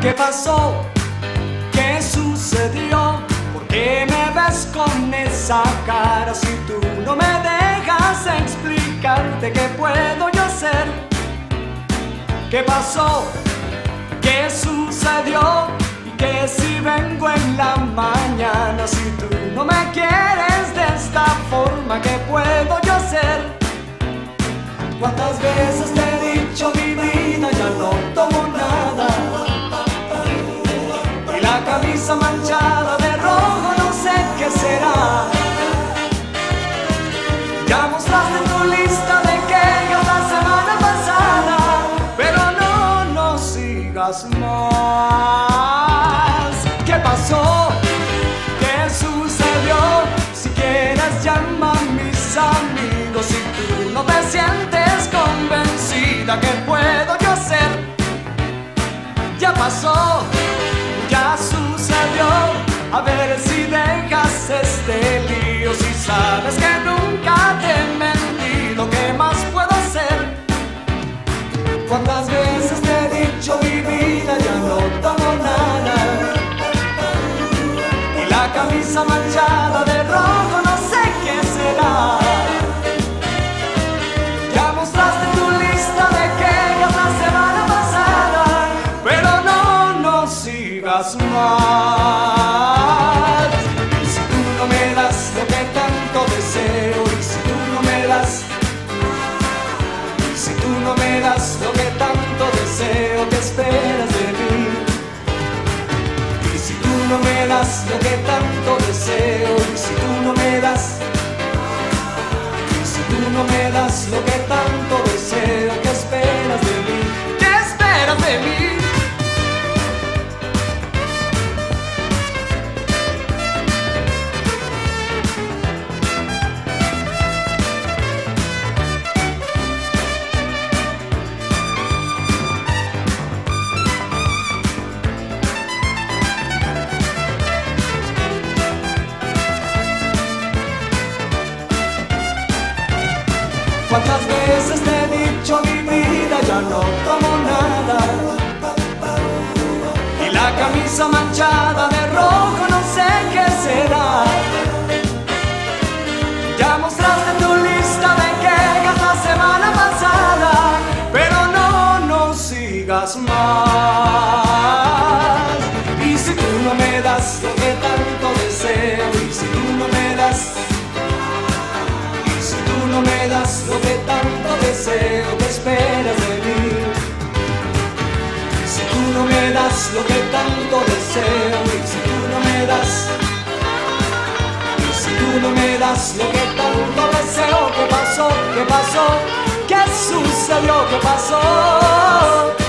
¿Qué pasó? ¿Qué sucedió? ¿Por qué me ves con esa cara si tú no me dejas explicarte qué puedo yo hacer? ¿Qué pasó? Pasó, ya sucedió. A ver si dejas este lío, si sabes que tú no me das lo que tanto deseo, ¿qué esperas de mí? Y si tú no me das lo que tanto deseo, y si tú no me das, y si tú no me das lo que tanto deseo, ¿qué dicho mi vida ya no tomo nada? Y la camisa manchada de rojo no sé qué será. Ya mostraste tu lista de quejas la semana pasada, pero no nos sigas más. Y si tú no me das lo que tanto deseo, y si tú no me das y si tú no me das lo que deseo, ¿qué esperas de mí? Si tú no me das lo que tanto deseo, y si tú no me das, y si tú no me das lo que tanto deseo, ¿qué pasó? ¿Qué pasó? ¿Qué sucedió? ¿Qué pasó?